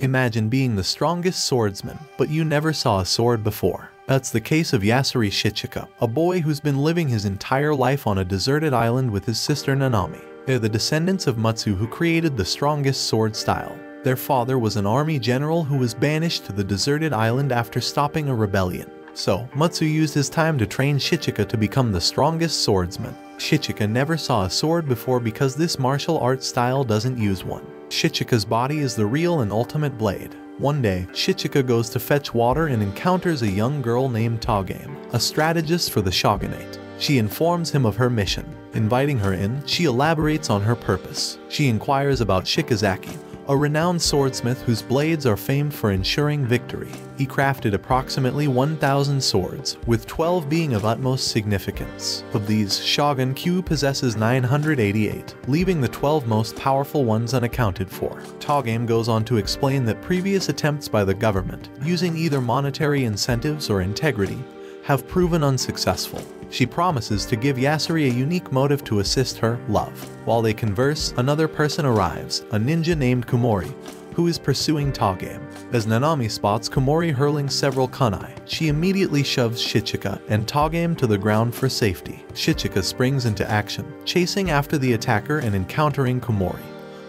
Imagine being the strongest swordsman, but you never saw a sword before. That's the case of Yasuri Shichika, a boy who's been living his entire life on a deserted island with his sister Nanami. They're the descendants of Mutsue who created the strongest sword style. Their father was an army general who was banished to the deserted island after stopping a rebellion. So, Mutsue used his time to train Shichika to become the strongest swordsman. Shichika never saw a sword before because this martial art style doesn't use one. Shichika's body is the real and ultimate blade. One day, Shichika goes to fetch water and encounters a young girl named Togame, a strategist for the shogunate. She informs him of her mission. Inviting her in, she elaborates on her purpose. She inquires about Shikazaki, a renowned swordsmith whose blades are famed for ensuring victory. He crafted approximately 1,000 swords, with 12 being of utmost significance. Of these, Shogun Q possesses 988, leaving the 12 most powerful ones unaccounted for. Togame goes on to explain that previous attempts by the government, using either monetary incentives or integrity, have proven unsuccessful. She promises to give Yasuri a unique motive to assist her, love. While they converse, another person arrives, a ninja named Komori, who is pursuing Togame. As Nanami spots Komori hurling several kunai, she immediately shoves Shichika and Togame to the ground for safety. Shichika springs into action, chasing after the attacker and encountering Komori,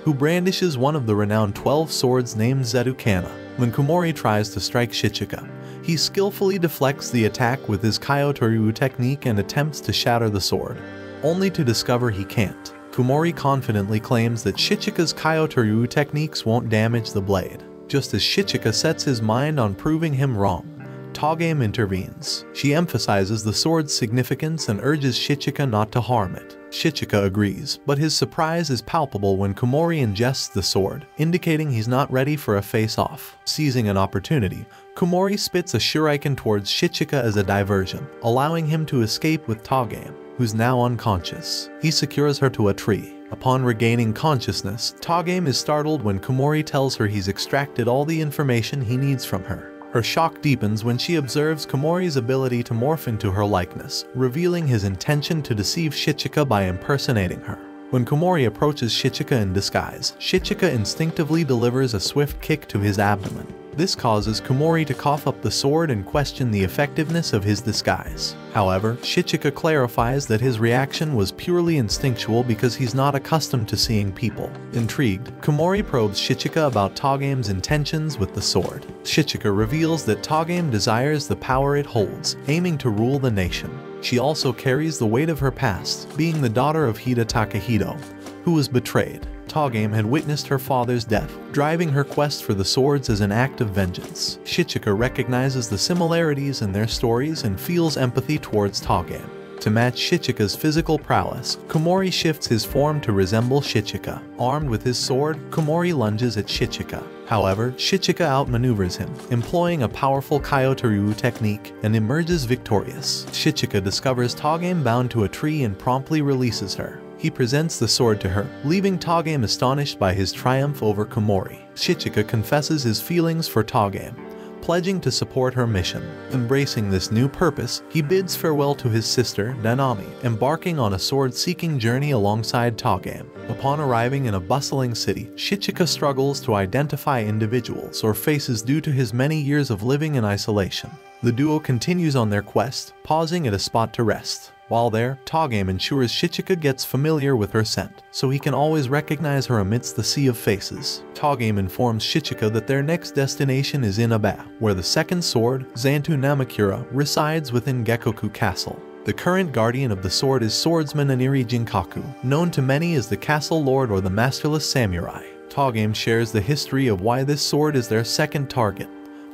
who brandishes one of the renowned 12 swords named Zedukana. When Komori tries to strike Shichika, he skillfully deflects the attack with his Kyoto technique and attempts to shatter the sword, only to discover he can't. Komori confidently claims that Shichika's Kyoto techniques won't damage the blade. Just as Shichika sets his mind on proving him wrong, Togame intervenes. She emphasizes the sword's significance and urges Shichika not to harm it. Shichika agrees, but his surprise is palpable when Komori ingests the sword, indicating he's not ready for a face-off. Seizing an opportunity, Komori spits a shuriken towards Shichika as a diversion, allowing him to escape with Togame, who's now unconscious. He secures her to a tree. Upon regaining consciousness, Togame is startled when Komori tells her he's extracted all the information he needs from her. Her shock deepens when she observes Komori's ability to morph into her likeness, revealing his intention to deceive Shichika by impersonating her. When Komori approaches Shichika in disguise, Shichika instinctively delivers a swift kick to his abdomen. This causes Komori to cough up the sword and question the effectiveness of his disguise. However, Shichika clarifies that his reaction was purely instinctual because he's not accustomed to seeing people. Intrigued, Komori probes Shichika about Togame's intentions with the sword. Shichika reveals that Togame desires the power it holds, aiming to rule the nation. She also carries the weight of her past, being the daughter of Hida Takahito, who was betrayed. Togame had witnessed her father's death, driving her quest for the swords as an act of vengeance. Shichika recognizes the similarities in their stories and feels empathy towards Togame. To match Shichika's physical prowess, Komori shifts his form to resemble Shichika. Armed with his sword, Komori lunges at Shichika. However, Shichika outmaneuvers him, employing a powerful Kyoto technique, and emerges victorious. Shichika discovers Togame bound to a tree and promptly releases her. He presents the sword to her, leaving Togame astonished by his triumph over Komori. Shichika confesses his feelings for Togame, pledging to support her mission. Embracing this new purpose, he bids farewell to his sister, Nanami, embarking on a sword-seeking journey alongside Togame. Upon arriving in a bustling city, Shichika struggles to identify individuals or faces due to his many years of living in isolation. The duo continues on their quest, pausing at a spot to rest. While there, Togame ensures Shichika gets familiar with her scent, so he can always recognize her amidst the sea of faces. Togame informs Shichika that their next destination is Inaba, where the second sword, Zantu Namakura, resides within Gekoku Castle. The current guardian of the sword is swordsman Aniri Jinkaku, known to many as the Castle Lord or the Masterless Samurai. Togame shares the history of why this sword is their second target,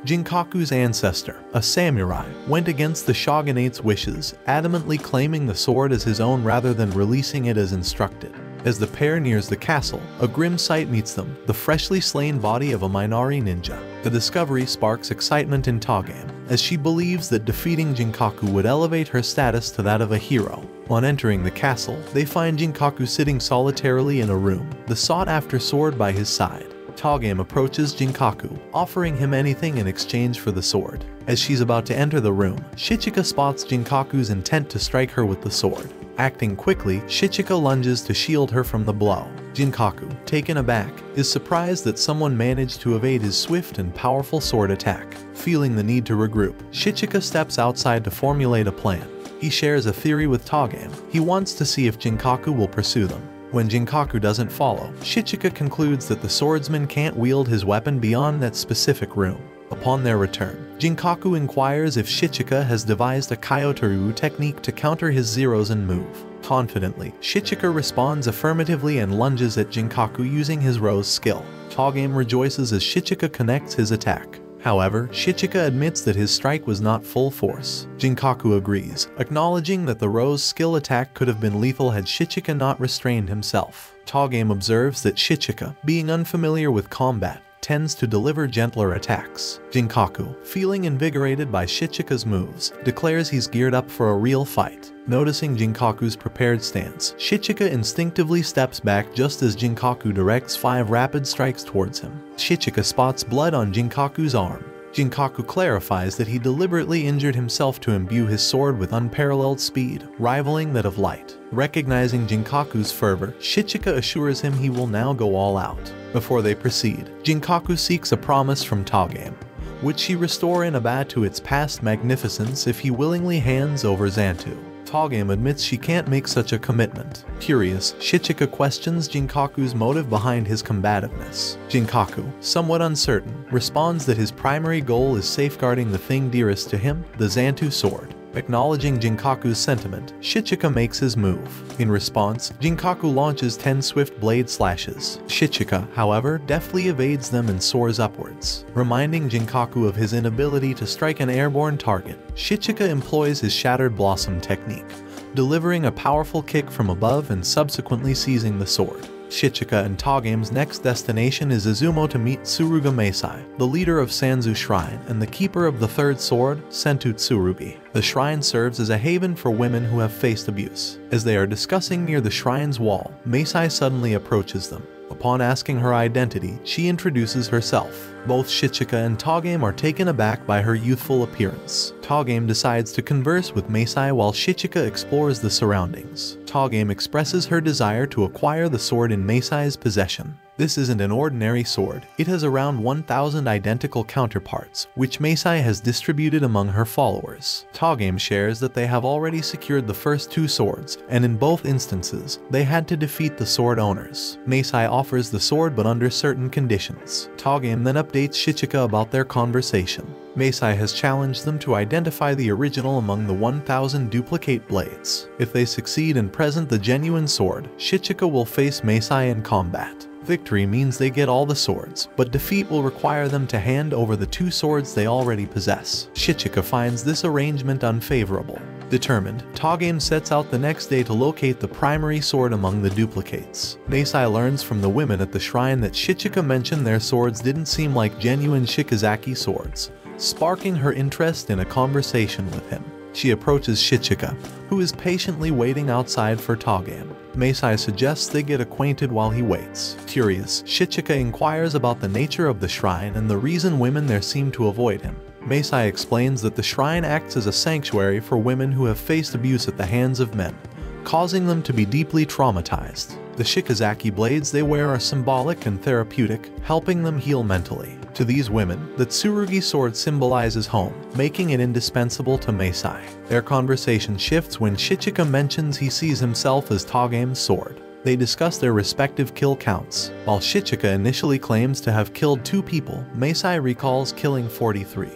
Jinkaku's ancestor, a samurai, went against the shogunate's wishes, adamantly claiming the sword as his own rather than releasing it as instructed. As the pair nears the castle, a grim sight meets them, the freshly slain body of a Maniwa ninja. The discovery sparks excitement in Togame, as she believes that defeating Jinkaku would elevate her status to that of a hero. On entering the castle, they find Jinkaku sitting solitarily in a room, the sought-after sword by his side. Togame approaches Jinkaku, offering him anything in exchange for the sword. As she's about to enter the room, Shichika spots Jinkaku's intent to strike her with the sword. Acting quickly, Shichika lunges to shield her from the blow. Jinkaku, taken aback, is surprised that someone managed to evade his swift and powerful sword attack. Feeling the need to regroup, Shichika steps outside to formulate a plan. He shares a theory with Togame. He wants to see if Jinkaku will pursue them. When Jinkaku doesn't follow, Shichika concludes that the swordsman can't wield his weapon beyond that specific room. Upon their return, Jinkaku inquires if Shichika has devised a Kyoto technique to counter his zeros and move. Confidently, Shichika responds affirmatively and lunges at Jinkaku using his Rose skill. Togame rejoices as Shichika connects his attack. However, Shichika admits that his strike was not full force. Jinkaku agrees, acknowledging that the Rose skill attack could have been lethal had Shichika not restrained himself. Togame observes that Shichika, being unfamiliar with combat, tends to deliver gentler attacks. Jinkaku, feeling invigorated by Shichika's moves, declares he's geared up for a real fight. Noticing Jinkaku's prepared stance, Shichika instinctively steps back just as Jinkaku directs five rapid strikes towards him. Shichika spots blood on Jinkaku's arm. Jinkaku clarifies that he deliberately injured himself to imbue his sword with unparalleled speed, rivaling that of light. Recognizing Jinkaku's fervor, Shichika assures him he will now go all out. Before they proceed, Jinkaku seeks a promise from Togame, which she restore Inaba to its past magnificence if he willingly hands over Xantu. Togame admits she can't make such a commitment. Curious, Shichika questions Jinkaku's motive behind his combativeness. Jinkaku, somewhat uncertain, responds that his primary goal is safeguarding the thing dearest to him, the Xantu sword. Acknowledging Jinkaku's sentiment, Shichika makes his move. In response, Jinkaku launches 10 swift blade slashes. Shichika, however, deftly evades them and soars upwards. Reminding Jinkaku of his inability to strike an airborne target, Shichika employs his Shattered Blossom technique, delivering a powerful kick from above and subsequently seizing the sword. Shichika and Togame's next destination is Izumo to meet Tsuruga Meisai, the leader of Sanzu Shrine and the keeper of the third sword, Sentu Tsurugi. The shrine serves as a haven for women who have faced abuse. As they are discussing near the shrine's wall, Meisai suddenly approaches them. Upon asking her identity, she introduces herself. Both Shichika and Togame are taken aback by her youthful appearance. Togame decides to converse with Meisai while Shichika explores the surroundings. Togame expresses her desire to acquire the sword in Meisai's possession. This isn't an ordinary sword. It has around 1,000 identical counterparts, which Meisai has distributed among her followers. Togame shares that they have already secured the first two swords, and in both instances, they had to defeat the sword owners. Meisai offers the sword but under certain conditions. Togame then updates Shichika about their conversation. Meisai has challenged them to identify the original among the 1000 duplicate blades. If they succeed and present the genuine sword, Shichika will face Meisai in combat. Victory means they get all the swords, but defeat will require them to hand over the two swords they already possess. Shichika finds this arrangement unfavorable. Determined, Togame sets out the next day to locate the primary sword among the duplicates. Meisai learns from the women at the shrine that Shichika mentioned their swords didn't seem like genuine Shikazaki swords, sparking her interest in a conversation with him. She approaches Shichika, who is patiently waiting outside for Togame. Meisai suggests they get acquainted while he waits. Curious, Shichika inquires about the nature of the shrine and the reason women there seem to avoid him. Meisai explains that the shrine acts as a sanctuary for women who have faced abuse at the hands of men, causing them to be deeply traumatized. The Shikazaki blades they wear are symbolic and therapeutic, helping them heal mentally. To these women, the Tsurugi sword symbolizes home, making it indispensable to Meisai. Their conversation shifts when Shichika mentions he sees himself as Togame's sword. They discuss their respective kill counts. While Shichika initially claims to have killed two people, Meisai recalls killing 43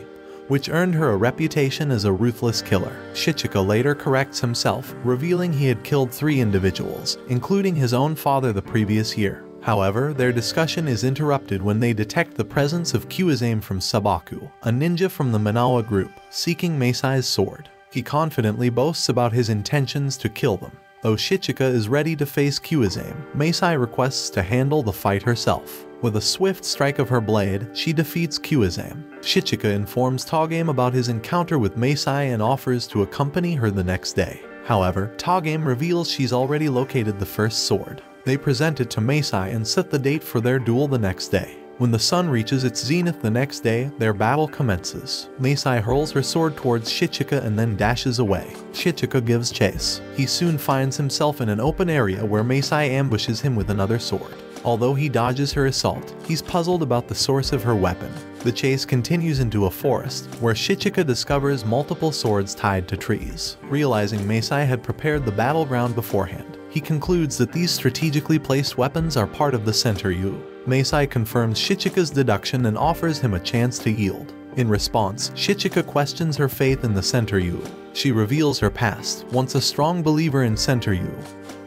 which earned her a reputation as a ruthless killer. Shichika later corrects himself, revealing he had killed three individuals, including his own father the previous year. However, their discussion is interrupted when they detect the presence of Kyuazame from Sabaku, a ninja from the Maniwa group, seeking Meisai's sword. He confidently boasts about his intentions to kill them. Though Shichika is ready to face Kyuazame, Meisai requests to handle the fight herself. With a swift strike of her blade, she defeats Kyuazame. Shichika informs Togame about his encounter with Meisai and offers to accompany her the next day. However, Togame reveals she's already located the first sword. They present it to Meisai and set the date for their duel the next day. When the sun reaches its zenith the next day, their battle commences. Meisai hurls her sword towards Shichika and then dashes away. Shichika gives chase. He soon finds himself in an open area where Meisai ambushes him with another sword. Although he dodges her assault, he's puzzled about the source of her weapon. The chase continues into a forest, where Shichika discovers multiple swords tied to trees. Realizing Meisai had prepared the battleground beforehand, he concludes that these strategically placed weapons are part of the Center Yu. Meisai confirms Shichika's deduction and offers him a chance to yield. In response, Shichika questions her faith in the Center Yu. She reveals her past, once a strong believer in Center Yu.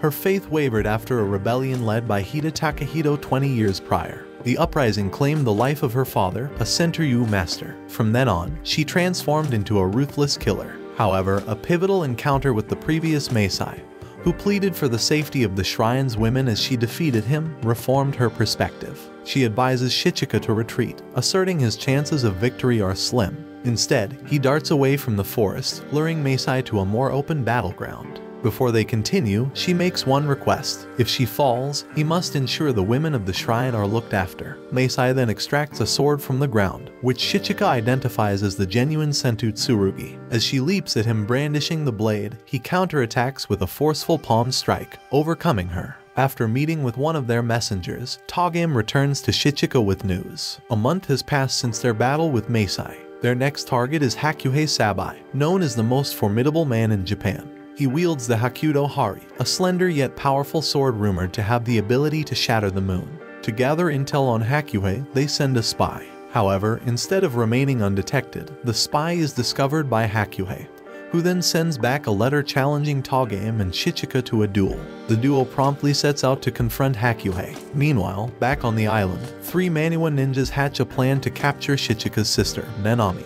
Her faith wavered after a rebellion led by Hida Takahito 20 years prior. The uprising claimed the life of her father, a Center Yu master. From then on, she transformed into a ruthless killer. However, a pivotal encounter with the previous Meisai, who pleaded for the safety of the shrine's women as she defeated him, reformed her perspective. She advises Shichika to retreat, asserting his chances of victory are slim. Instead, he darts away from the forest, luring Meisai to a more open battleground. Before they continue, she makes one request. If she falls, he must ensure the women of the shrine are looked after. Meisai then extracts a sword from the ground, which Shichika identifies as the genuine Sentu Tsurugi. As she leaps at him brandishing the blade, he counterattacks with a forceful palm strike, overcoming her. After meeting with one of their messengers, Togame returns to Shichika with news. A month has passed since their battle with Meisai. Their next target is Hakuhei Sabai, known as the most formidable man in Japan. He wields the Hakuto Hari, a slender yet powerful sword rumored to have the ability to shatter the moon. To gather intel on Hakuhei, they send a spy. However, instead of remaining undetected, the spy is discovered by Hakuhei, who then sends back a letter challenging Togame and Shichika to a duel. The duo promptly sets out to confront Hakuhei. Meanwhile, back on the island, three Maniwa ninjas hatch a plan to capture Shichika's sister, Nanami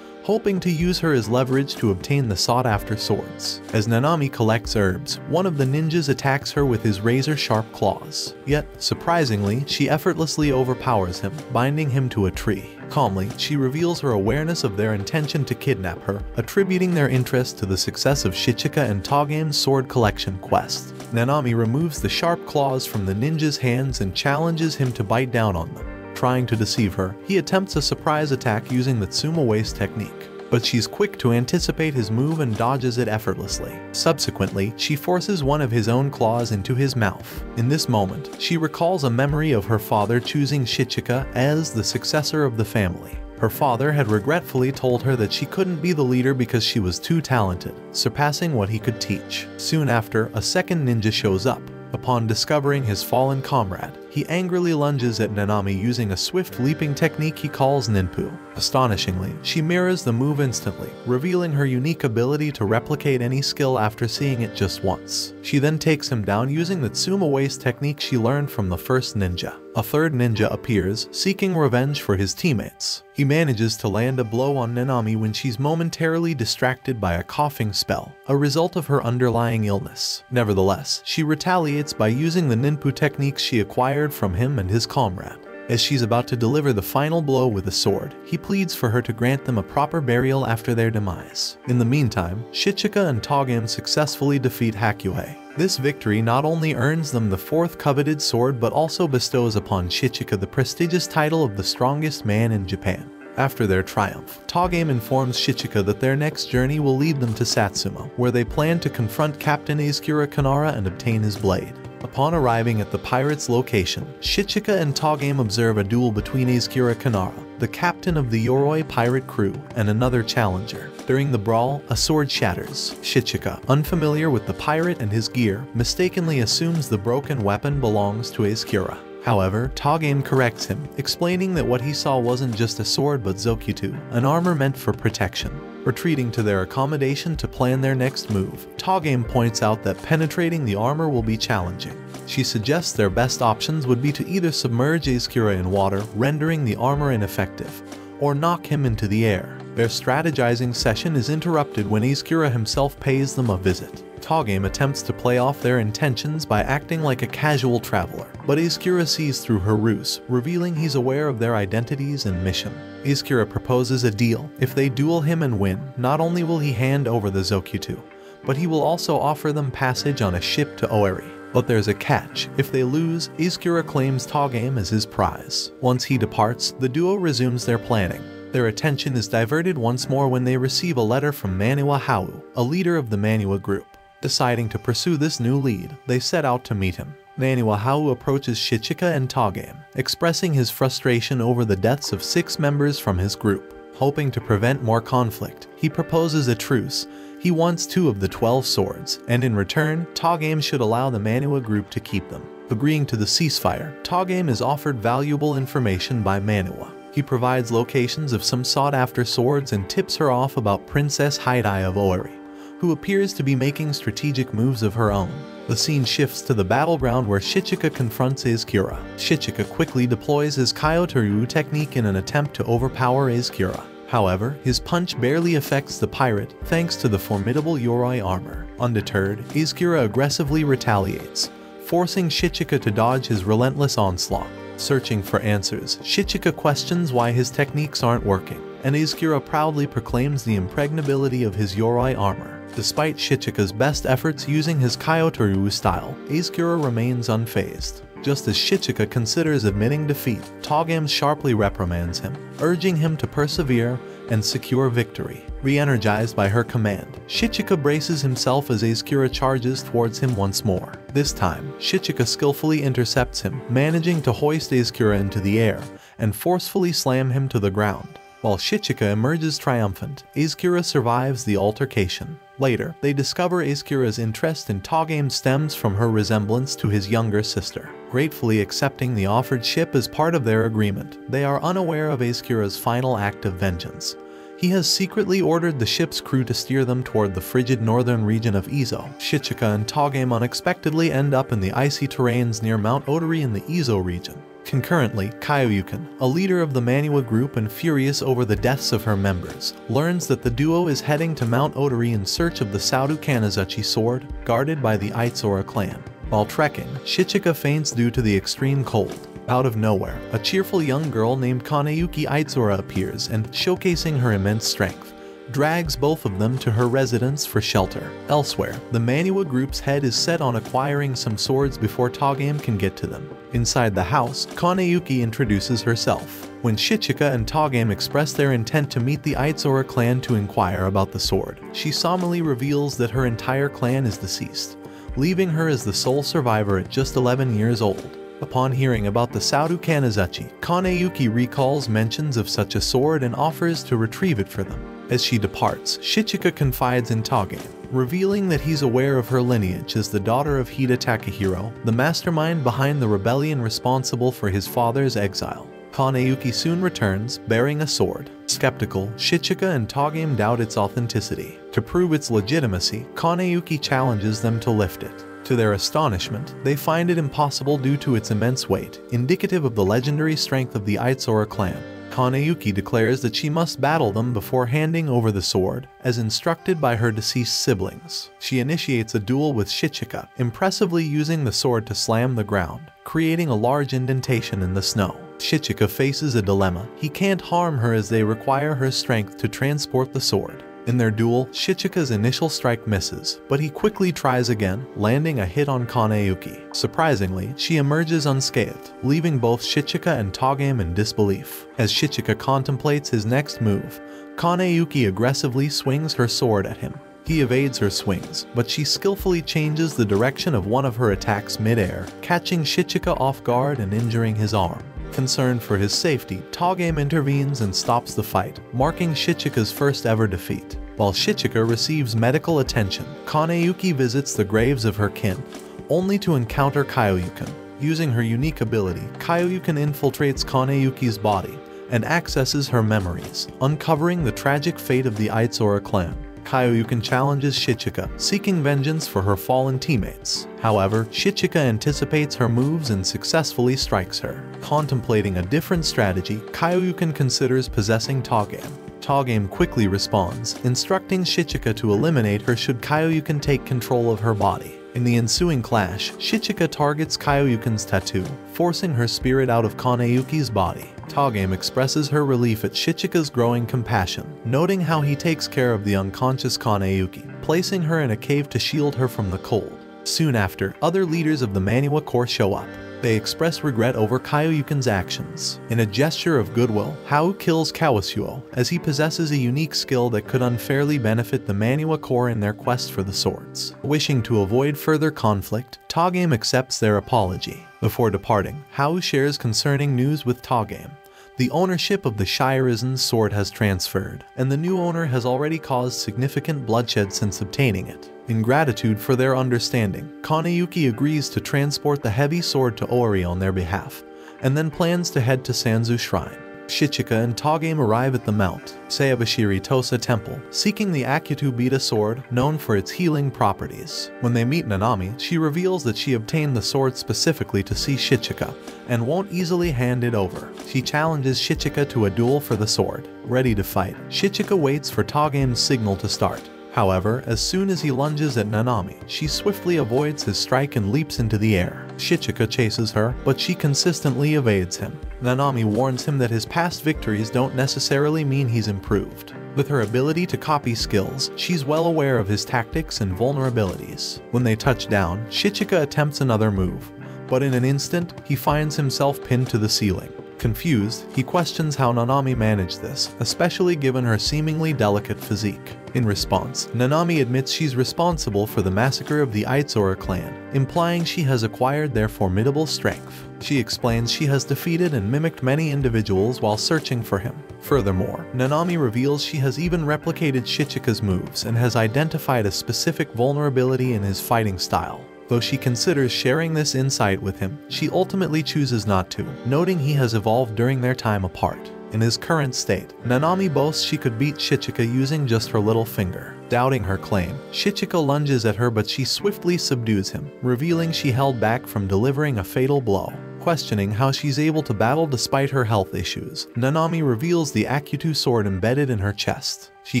hoping to use her as leverage to obtain the sought-after swords. As Nanami collects herbs, one of the ninjas attacks her with his razor-sharp claws. Yet, surprisingly, she effortlessly overpowers him, binding him to a tree. Calmly, she reveals her awareness of their intention to kidnap her, attributing their interest to the success of Shichika and Togame's sword collection quest. Nanami removes the sharp claws from the ninja's hands and challenges him to bite down on them. Trying to deceive her, he attempts a surprise attack using the Tsuma Waste technique. But she's quick to anticipate his move and dodges it effortlessly. Subsequently, she forces one of his own claws into his mouth. In this moment, she recalls a memory of her father choosing Shichika as the successor of the family. Her father had regretfully told her that she couldn't be the leader because she was too talented, surpassing what he could teach. Soon after, a second ninja shows up. Upon discovering his fallen comrade, he angrily lunges at Nanami using a swift leaping technique he calls Ninpu. Astonishingly, she mirrors the move instantly, revealing her unique ability to replicate any skill after seeing it just once. She then takes him down using the Tsuma waist technique she learned from the first ninja. A third ninja appears, seeking revenge for his teammates. He manages to land a blow on Nanami when she's momentarily distracted by a coughing spell, a result of her underlying illness. Nevertheless, she retaliates by using the Ninpu techniques she acquired from him and his comrade. As she's about to deliver the final blow with a sword, he pleads for her to grant them a proper burial after their demise. In the meantime, Shichika and Togame successfully defeat Hakuhei. This victory not only earns them the fourth coveted sword but also bestows upon Shichika the prestigious title of the strongest man in Japan. After their triumph, Togame informs Shichika that their next journey will lead them to Satsuma, where they plan to confront Captain Aizukura Kanara and obtain his blade. Upon arriving at the pirates' location, Shichika and Togame observe a duel between Aizukura Kanara, the captain of the Yoroi pirate crew, and another challenger. During the brawl, a sword shatters. Shichika, unfamiliar with the pirate and his gear, mistakenly assumes the broken weapon belongs to Aizukura. However, Togame corrects him, explaining that what he saw wasn't just a sword but Zokutu, an armor meant for protection. Retreating to their accommodation to plan their next move, Togame points out that penetrating the armor will be challenging. She suggests their best options would be to either submerge Aizukura in water, rendering the armor ineffective, or knock him into the air. Their strategizing session is interrupted when Aizukura himself pays them a visit. Togame attempts to play off their intentions by acting like a casual traveler, but Aizukura sees through her ruse, revealing he's aware of their identities and mission. Aizukura proposes a deal. If they duel him and win, not only will he hand over the Zokutu, but he will also offer them passage on a ship to Oeri. But there's a catch. If they lose, Izkira claims Togame as his prize. Once he departs, the duo resumes their planning. Their attention is diverted once more when they receive a letter from Maniwa Hau, a leader of the Maniwa group. Deciding to pursue this new lead, they set out to meet him. Maniwa Hau approaches Shichika and Togame, expressing his frustration over the deaths of six members from his group. Hoping to prevent more conflict, he proposes a truce. He wants two of the 12 swords, and in return, Togame should allow the Maniwa group to keep them. Agreeing to the ceasefire, Togame is offered valuable information by Maniwa. He provides locations of some sought-after swords and tips her off about Princess Haidai of Ori, who appears to be making strategic moves of her own. The scene shifts to the battleground where Shichika confronts Izkira. Shichika quickly deploys his Kyoto technique in an attempt to overpower Izkira. However, his punch barely affects the pirate thanks to the formidable Yoroi armor. Undeterred, Izkira aggressively retaliates, forcing Shichika to dodge his relentless onslaught. Searching for answers, Shichika questions why his techniques aren't working, and Izkira proudly proclaims the impregnability of his Yoroi armor. Despite Shichika's best efforts using his Kyoto style, Izkira remains unfazed. Just as Shichika considers admitting defeat, Togame sharply reprimands him, urging him to persevere and secure victory. Re-energized by her command, Shichika braces himself as Izkira charges towards him once more. This time, Shichika skillfully intercepts him, managing to hoist Izkira into the air and forcefully slam him to the ground. While Shichika emerges triumphant, Izkira survives the altercation. Later, they discover Izkira's interest in Togame stems from her resemblance to his younger sister. Gratefully accepting the offered ship as part of their agreement, they are unaware of Izkira's final act of vengeance. He has secretly ordered the ship's crew to steer them toward the frigid northern region of Izo. Shichika and Togame unexpectedly end up in the icy terrains near Mount Odori in the Izo region. Concurrently, Kaioyukin, a leader of the Maniwa group and furious over the deaths of her members, learns that the duo is heading to Mount Odori in search of the Sauru Kanazuchi sword, guarded by the Aitsura clan. While trekking, Shichika faints due to the extreme cold. Out of nowhere, a cheerful young girl named Kaneyuki Aitsura appears and, showcasing her immense strength, drags both of them to her residence for shelter. Elsewhere, the Maniwa group's head is set on acquiring some swords before Togame can get to them. Inside the house, Kaneyuki introduces herself. When Shichika and Togame express their intent to meet the Aitsura clan to inquire about the sword, she solemnly reveals that her entire clan is deceased, leaving her as the sole survivor at just 11 years old. Upon hearing about the Sauru Kanazuchi, Kaneyuki recalls mentions of such a sword and offers to retrieve it for them. As she departs, Shichika confides in Togame, revealing that he's aware of her lineage as the daughter of Hida Takahito, the mastermind behind the rebellion responsible for his father's exile. Kaneyuki soon returns, bearing a sword. Skeptical, Shichika and Togame doubt its authenticity. To prove its legitimacy, Kaneyuki challenges them to lift it. To their astonishment, they find it impossible due to its immense weight, indicative of the legendary strength of the Aitsura clan. Kaneyuki declares that she must battle them before handing over the sword, as instructed by her deceased siblings. She initiates a duel with Shichika, impressively using the sword to slam the ground, creating a large indentation in the snow. Shichika faces a dilemma. He can't harm her as they require her strength to transport the sword. In their duel, Shichika's initial strike misses, but he quickly tries again, landing a hit on Kaneyuki. Surprisingly, she emerges unscathed, leaving both Shichika and Togame in disbelief. As Shichika contemplates his next move, Kaneyuki aggressively swings her sword at him. He evades her swings, but she skillfully changes the direction of one of her attacks midair, catching Shichika off guard and injuring his arm. Concerned for his safety, Togame intervenes and stops the fight, marking Shichika's first ever defeat. While Shichika receives medical attention, Kaneyuki visits the graves of her kin, only to encounter Kaioyukin. Using her unique ability, Kaioyukin infiltrates Kaneyuki's body and accesses her memories, uncovering the tragic fate of the Aitsura clan. Kaioyukin challenges Shichika, seeking vengeance for her fallen teammates. However, Shichika anticipates her moves and successfully strikes her. Contemplating a different strategy, Kaioyukin considers possessing Togame. Togame quickly responds, instructing Shichika to eliminate her should Kaioyukin take control of her body. In the ensuing clash, Shichika targets Kaioyukin's tattoo, forcing her spirit out of Kaneyuki's body. Togame expresses her relief at Shichika's growing compassion, noting how he takes care of the unconscious Kaneyuki, placing her in a cave to shield her from the cold. Soon after, other leaders of the Maniwa Corps show up. They express regret over Kaioyukin's actions. In a gesture of goodwill, Hao kills Kawasuo, as he possesses a unique skill that could unfairly benefit the Maniwa Corps in their quest for the swords. Wishing to avoid further conflict, Togame accepts their apology. Before departing, Hao shares concerning news with Togame, the ownership of the Shiraizen's sword has transferred, and the new owner has already caused significant bloodshed since obtaining it. In gratitude for their understanding, Kaneyuki agrees to transport the heavy sword to Ori on their behalf, and then plans to head to Sanzu Shrine. Shichika and Togame arrive at the Mount Sayabashiri Tosa Temple, seeking the Akutubita sword known for its healing properties. When they meet Nanami, she reveals that she obtained the sword specifically to see Shichika, and won't easily hand it over. She challenges Shichika to a duel for the sword. Ready to fight, Shichika waits for Togame's signal to start, However, as soon as he lunges at Nanami, she swiftly avoids his strike and leaps into the air. Shichika chases her, but she consistently evades him. Nanami warns him that his past victories don't necessarily mean he's improved. With her ability to copy skills, she's well aware of his tactics and vulnerabilities. When they touch down, Shichika attempts another move, but in an instant, he finds himself pinned to the ceiling. Confused, he questions how Nanami managed this, especially given her seemingly delicate physique. In response, Nanami admits she's responsible for the massacre of the Aitsura clan, implying she has acquired their formidable strength. She explains she has defeated and mimicked many individuals while searching for him. Furthermore, Nanami reveals she has even replicated Shichika's moves and has identified a specific vulnerability in his fighting style. Though she considers sharing this insight with him, she ultimately chooses not to, noting he has evolved during their time apart. In his current state, Nanami boasts she could beat Shichika using just her little finger. Doubting her claim, Shichika lunges at her but she swiftly subdues him, revealing she held back from delivering a fatal blow. Questioning how she's able to battle despite her health issues, Nanami reveals the Akutu sword embedded in her chest. She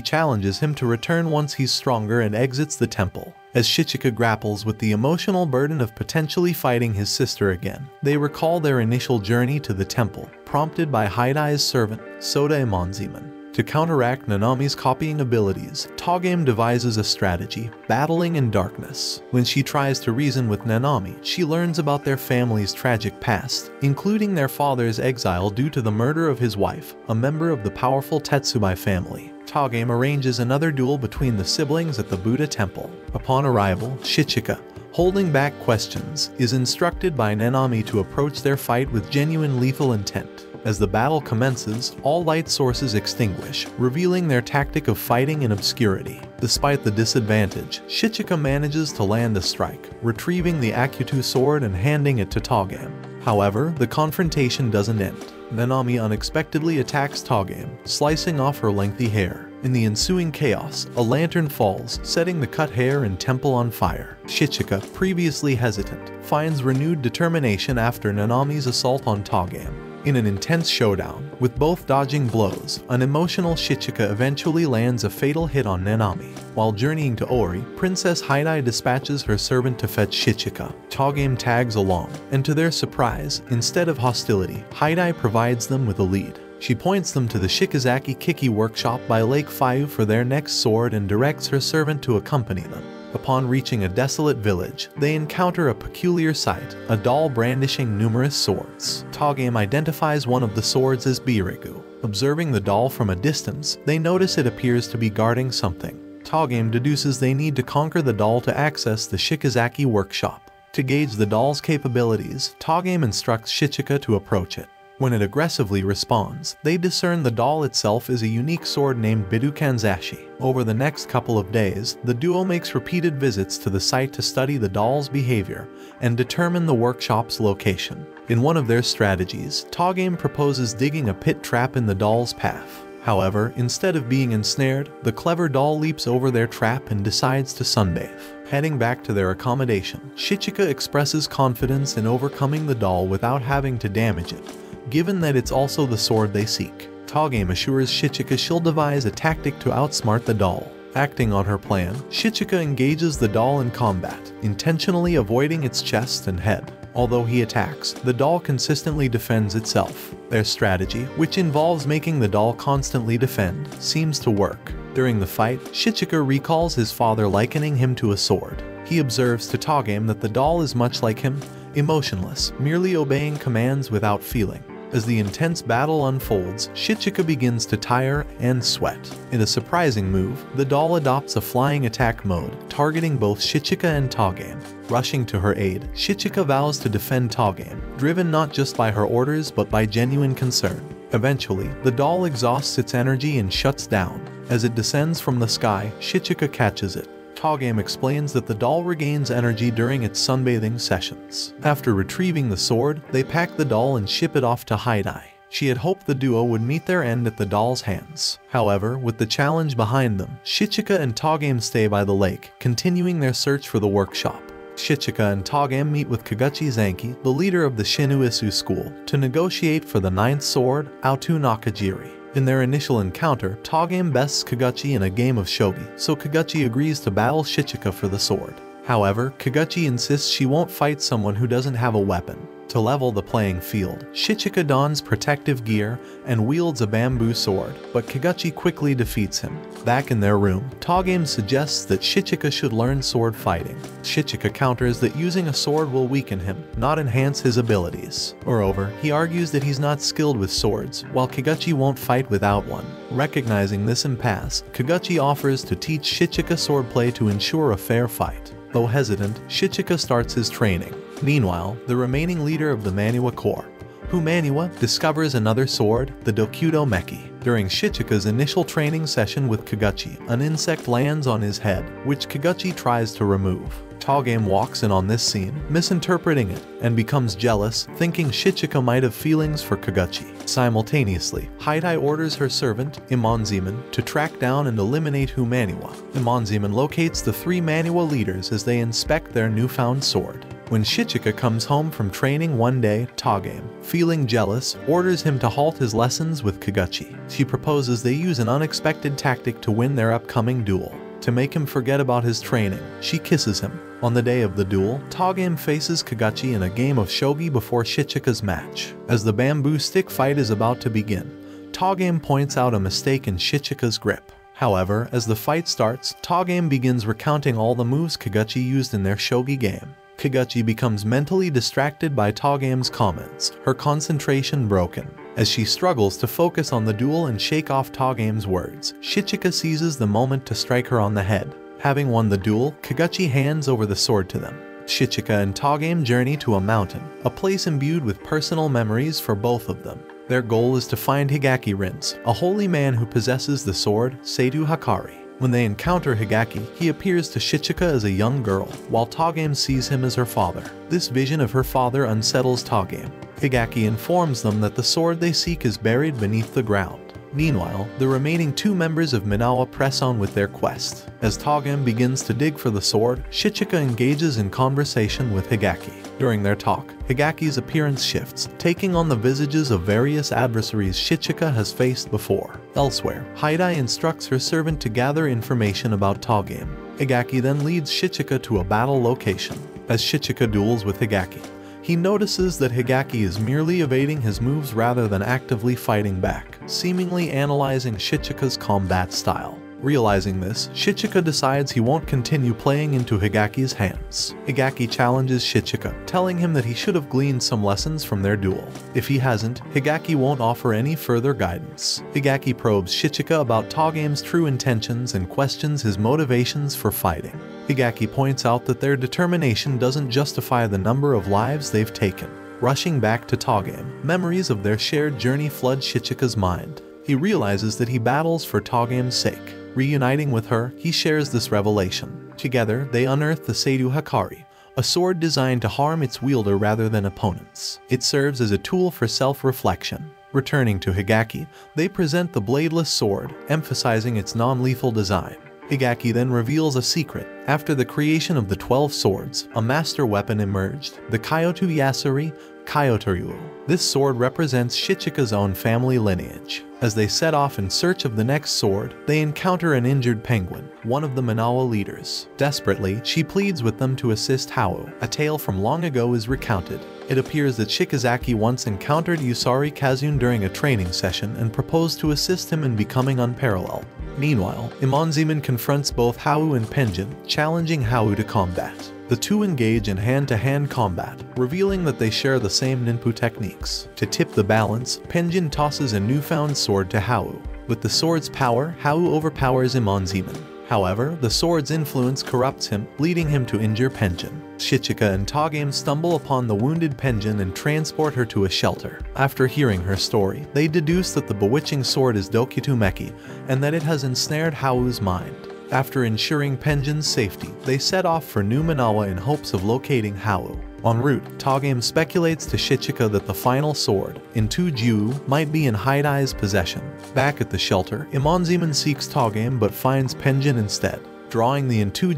challenges him to return once he's stronger and exits the temple. As Shichika grapples with the emotional burden of potentially fighting his sister again, they recall their initial journey to the temple, prompted by Haidai's servant, Soda Emonziman. To counteract Nanami's copying abilities, Togame devises a strategy, battling in darkness. When she tries to reason with Nanami, she learns about their family's tragic past, including their father's exile due to the murder of his wife, a member of the powerful Tetsubai family. Togame arranges another duel between the siblings at the Buddha temple. Upon arrival, Shichika, holding back questions, is instructed by Nanami to approach their fight with genuine lethal intent. As the battle commences, all light sources extinguish, revealing their tactic of fighting in obscurity. Despite the disadvantage, Shichika manages to land a strike, retrieving the Akutu sword and handing it to Togame. However, the confrontation doesn't end. Nanami unexpectedly attacks Togame, slicing off her lengthy hair. In the ensuing chaos, a lantern falls, setting the cut hair and temple on fire. Shichika, previously hesitant, finds renewed determination after Nanami's assault on Togame. In an intense showdown, with both dodging blows, an emotional Shichika eventually lands a fatal hit on Nanami. While journeying to Ori, Princess Haidai dispatches her servant to fetch Shichika. Togame tags along, and to their surprise, instead of hostility, Haidai provides them with a lead. She points them to the Shikazaki Kiki workshop by Lake Fayu for their next sword and directs her servant to accompany them. Upon reaching a desolate village, they encounter a peculiar sight, a doll brandishing numerous swords. Togame identifies one of the swords as Birigu. Observing the doll from a distance, they notice it appears to be guarding something. Togame deduces they need to conquer the doll to access the Shikazaki workshop. To gauge the doll's capabilities, Togame instructs Shichika to approach it. When it aggressively responds, they discern the doll itself is a unique sword named Bidukanzashi. Over the next couple of days, the duo makes repeated visits to the site to study the doll's behavior and determine the workshop's location. In one of their strategies, Togame proposes digging a pit trap in the doll's path. However, instead of being ensnared, the clever doll leaps over their trap and decides to sunbathe. Heading back to their accommodation, Shichika expresses confidence in overcoming the doll without having to damage it, given that it's also the sword they seek. Togame assures Shichika she'll devise a tactic to outsmart the doll. Acting on her plan, Shichika engages the doll in combat, intentionally avoiding its chest and head. Although he attacks, the doll consistently defends itself. Their strategy, which involves making the doll constantly defend, seems to work. During the fight, Shichika recalls his father likening him to a sword. he observes to Togame that the doll is much like him, emotionless, merely obeying commands without feeling. As the intense battle unfolds, Shichika begins to tire and sweat. In a surprising move, the doll adopts a flying attack mode, targeting both Shichika and Togame. Rushing to her aid, Shichika vows to defend Togame, driven not just by her orders but by genuine concern. Eventually, the doll exhausts its energy and shuts down. As it descends from the sky, Shichika catches it, Togame explains that the doll regains energy during its sunbathing sessions. After retrieving the sword, they pack the doll and ship it off to Haidai. She had hoped the duo would meet their end at the doll's hands. However, with the challenge behind them, Shichika and Togame stay by the lake, continuing their search for the workshop. Shichika and Togame meet with Kagachi Zanki, the leader of the Shinuisu school, to negotiate for the ninth sword, Aotu Nakajiri. In their initial encounter, Togame bests Kagachi in a game of shogi, so Kagachi agrees to battle Shichika for the sword. However, Kagachi insists she won't fight someone who doesn't have a weapon. To level the playing field, Shichika dons protective gear and wields a bamboo sword, but Kagachi quickly defeats him. Back in their room, Togame suggests that Shichika should learn sword fighting. Shichika counters that using a sword will weaken him, not enhance his abilities. Moreover, he argues that he's not skilled with swords, while Kagachi won't fight without one. Recognizing this impasse, Kagachi offers to teach Shichika swordplay to ensure a fair fight. Though hesitant, Shichika starts his training. Meanwhile, the remaining leader of the Maniwa Corps, Humaniwa discovers another sword, the Dokudo Meki. During Shichika's initial training session with Kagachi, an insect lands on his head, which Kagachi tries to remove. Togame walks in on this scene, misinterpreting it, and becomes jealous, thinking Shichika might have feelings for Kagachi. Simultaneously, Haidai orders her servant, Imonzeman, to track down and eliminate Humaniwa. Imonzeman locates the three Maniwa leaders as they inspect their newfound sword. When Shichika comes home from training one day, Togame, feeling jealous, orders him to halt his lessons with Kagachi. She proposes they use an unexpected tactic to win their upcoming duel. To make him forget about his training, she kisses him. On the day of the duel, Togame faces Kagachi in a game of shogi before Shichika's match. As the bamboo stick fight is about to begin, Togame points out a mistake in Shichika's grip. However, as the fight starts, Togame begins recounting all the moves Kagachi used in their shogi game. Kagachi becomes mentally distracted by Togame's comments, her concentration broken. As she struggles to focus on the duel and shake off Togame's words, Shichika seizes the moment to strike her on the head. Having won the duel, Kagachi hands over the sword to them. Shichika and Togame journey to a mountain, a place imbued with personal memories for both of them. Their goal is to find Higaki Rince, a holy man who possesses the sword Seidu Hakari. When they encounter Higaki, he appears to Shichika as a young girl, while Togame sees him as her father. This vision of her father unsettles Togame. Higaki informs them that the sword they seek is buried beneath the ground. Meanwhile, the remaining two members of Maniwa press on with their quest. As Togame begins to dig for the sword, Shichika engages in conversation with Higaki. During their talk, Higaki's appearance shifts, taking on the visages of various adversaries Shichika has faced before. Elsewhere, Haidai instructs her servant to gather information about Togame. Higaki then leads Shichika to a battle location. As Shichika duels with Higaki, he notices that Higaki is merely evading his moves rather than actively fighting back, seemingly analyzing Shichika's combat style. Realizing this, Shichika decides he won't continue playing into Higaki's hands. Higaki challenges Shichika, telling him that he should have gleaned some lessons from their duel. If he hasn't, Higaki won't offer any further guidance. Higaki probes Shichika about Togame's true intentions and questions his motivations for fighting. Higaki points out that their determination doesn't justify the number of lives they've taken. Rushing back to Togame, memories of their shared journey flood Shichika's mind. He realizes that he battles for Togame's sake. Reuniting with her, he shares this revelation. Together, they unearth the Seidu Hakari, a sword designed to harm its wielder rather than opponents. It serves as a tool for self-reflection. Returning to Higaki, they present the bladeless sword, emphasizing its non-lethal design. Higaki then reveals a secret. After the creation of the 12 swords, a master weapon emerged, the Kyoto Yasuri Kyotoryu. This sword represents Shichika's own family lineage. As they set off in search of the next sword, they encounter an injured penguin, one of the Maniwa leaders. Desperately, she pleads with them to assist Hao. A tale from long ago is recounted. It appears that Shikazaki once encountered Yasuri Kazun during a training session and proposed to assist him in becoming unparalleled. Meanwhile, Imanziman confronts both Hau and Penjin, challenging Hau to combat. The two engage in hand-to-hand combat, revealing that they share the same ninpu techniques. To tip the balance, Penjin tosses a newfound sword to Hau. With the sword's power, Hau overpowers Imanziman. However, the sword's influence corrupts him, leading him to injure Penjin. Shichika and Togame stumble upon the wounded Penjin and transport her to a shelter. After hearing her story, they deduce that the bewitching sword is Dokutu Meki, and that it has ensnared Hau's mind. After ensuring Penjin's safety, they set off for New Manawa in hopes of locating Hau. En route, Togame speculates to Shichika that the final sword, Intu Ju, might be in Haidai's possession. Back at the shelter, Imanziman seeks Togame but finds Penjin instead. Drawing the Intu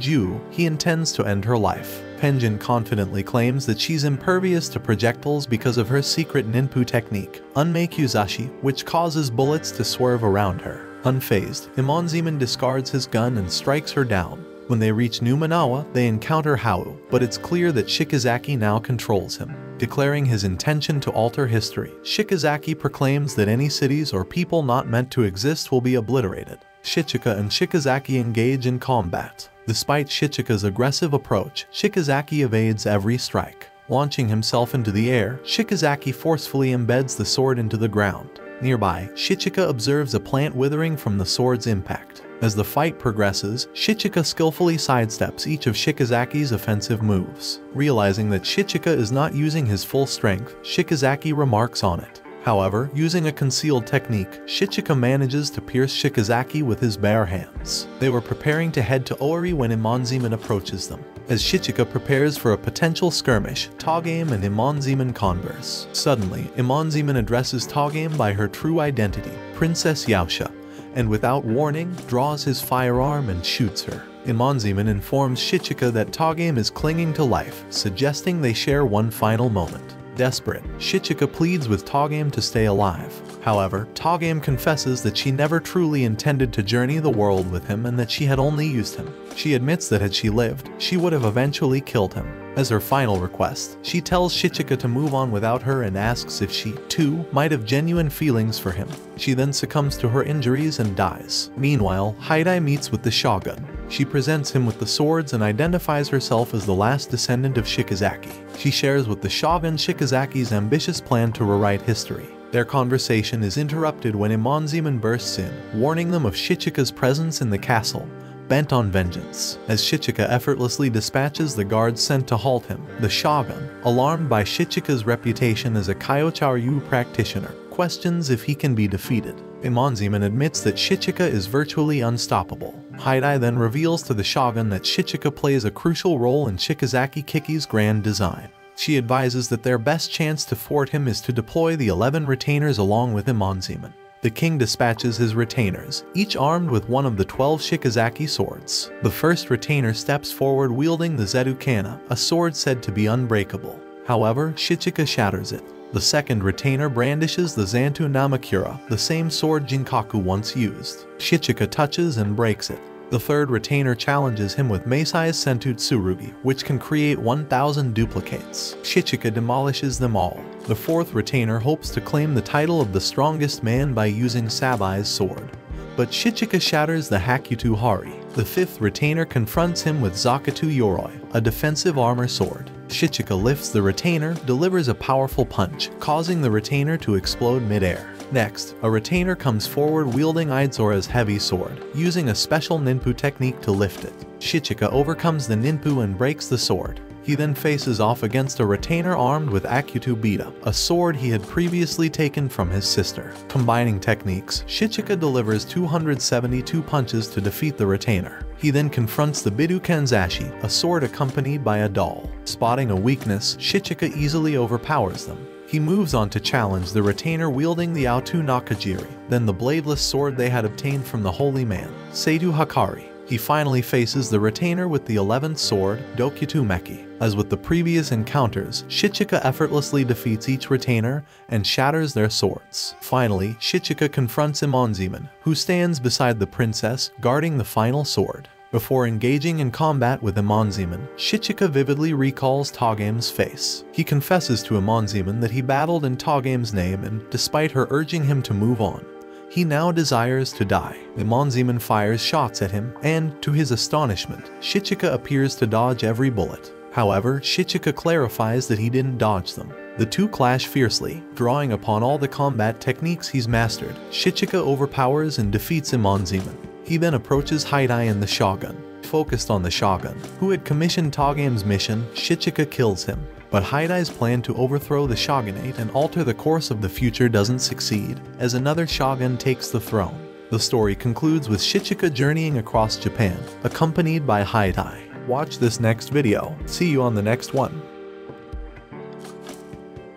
he intends to end her life. Penjin confidently claims that she's impervious to projectiles because of her secret ninpu technique, Unmei which causes bullets to swerve around her. Unfazed, Imanziman discards his gun and strikes her down. When they reach New Manawa, they encounter Hau, but it's clear that Shikazaki now controls him. Declaring his intention to alter history, Shikazaki proclaims that any cities or people not meant to exist will be obliterated. Shichika and Shikazaki engage in combat. Despite Shichika's aggressive approach, Shikazaki evades every strike. Launching himself into the air, Shikazaki forcefully embeds the sword into the ground. Nearby, Shichika observes a plant withering from the sword's impact. As the fight progresses, Shichika skillfully sidesteps each of Shikazaki's offensive moves. Realizing that Shichika is not using his full strength, Shikazaki remarks on it. However, using a concealed technique, Shichika manages to pierce Shikazaki with his bare hands. They were preparing to head to Ori when Imanziman approaches them. As Shichika prepares for a potential skirmish, Togame and Imanziman converse. Suddenly, Imanziman addresses Togame by her true identity, Princess Yaosha, and without warning, draws his firearm and shoots her. Imanziman informs Shichika that Togame is clinging to life, suggesting they share one final moment. Desperate, Shichika pleads with Togame to stay alive. However, Togame confesses that she never truly intended to journey the world with him and that she had only used him. She admits that had she lived, she would have eventually killed him. As her final request, she tells Shichika to move on without her and asks if she, too, might have genuine feelings for him. She then succumbs to her injuries and dies. Meanwhile, Haidai meets with the Shogun. She presents him with the swords and identifies herself as the last descendant of Shikazaki. She shares with the Shogun Shikazaki's ambitious plan to rewrite history. Their conversation is interrupted when Imanziman bursts in, warning them of Shichika's presence in the castle, bent on vengeance. As Shichika effortlessly dispatches the guards sent to halt him, the Shogun, alarmed by Shichika's reputation as a Kyochoryu practitioner, questions if he can be defeated. Imanziman admits that Shichika is virtually unstoppable. Haidai then reveals to the Shogun that Shichika plays a crucial role in Shikazaki Kiki's grand design. She advises that their best chance to thwart him is to deploy the 11 retainers along with Imanziman. The king dispatches his retainers, each armed with one of the 12 Shikazaki swords. The first retainer steps forward wielding the Zedukana, a sword said to be unbreakable. However, Shichika shatters it. The second retainer brandishes the Zantu Namakura, the same sword Jinkaku once used. Shichika touches and breaks it. The third retainer challenges him with Meisai's Sentu Tsurugi, which can create 1,000 duplicates. Shichika demolishes them all. The fourth retainer hopes to claim the title of the strongest man by using Sabai's sword. But Shichika shatters the Hakutu Hari. The fifth retainer confronts him with Zakatu Yoroi, a defensive armor sword. Shichika lifts the retainer, delivers a powerful punch, causing the retainer to explode midair. Next, a retainer comes forward wielding Aizora's heavy sword, using a special ninpu technique to lift it. Shichika overcomes the ninpu and breaks the sword. He then faces off against a retainer armed with Akutu Bita, a sword he had previously taken from his sister. Combining techniques, Shichika delivers 272 punches to defeat the retainer. He then confronts the Bidu Kanzashi, a sword accompanied by a doll. Spotting a weakness, Shichika easily overpowers them. He moves on to challenge the retainer wielding the Aotu Nakajiri, then the bladeless sword they had obtained from the holy man, Seidu Hakari. He finally faces the retainer with the 11th sword, Dokutu Meki. As with the previous encounters, Shichika effortlessly defeats each retainer and shatters their swords. Finally, Shichika confronts Imanziman, who stands beside the princess, guarding the final sword. Before engaging in combat with Imanziman, Shichika vividly recalls Togame's face. He confesses to Imanziman that he battled in Togame's name and, despite her urging him to move on, He now desires to die. Monzemon fires shots at him, and, to his astonishment, Shichika appears to dodge every bullet. However, Shichika clarifies that he didn't dodge them. The two clash fiercely, drawing upon all the combat techniques he's mastered. Shichika overpowers and defeats Imonzemon. He then approaches Haidai and the Shogun. Focused on the Shogun, who had commissioned Togame's mission, Shichika kills him. But Haidai's plan to overthrow the shogunate and alter the course of the future doesn't succeed, as another shogun takes the throne. The story concludes with Shichika journeying across Japan, accompanied by Haidai. Watch this next video. See you on the next one.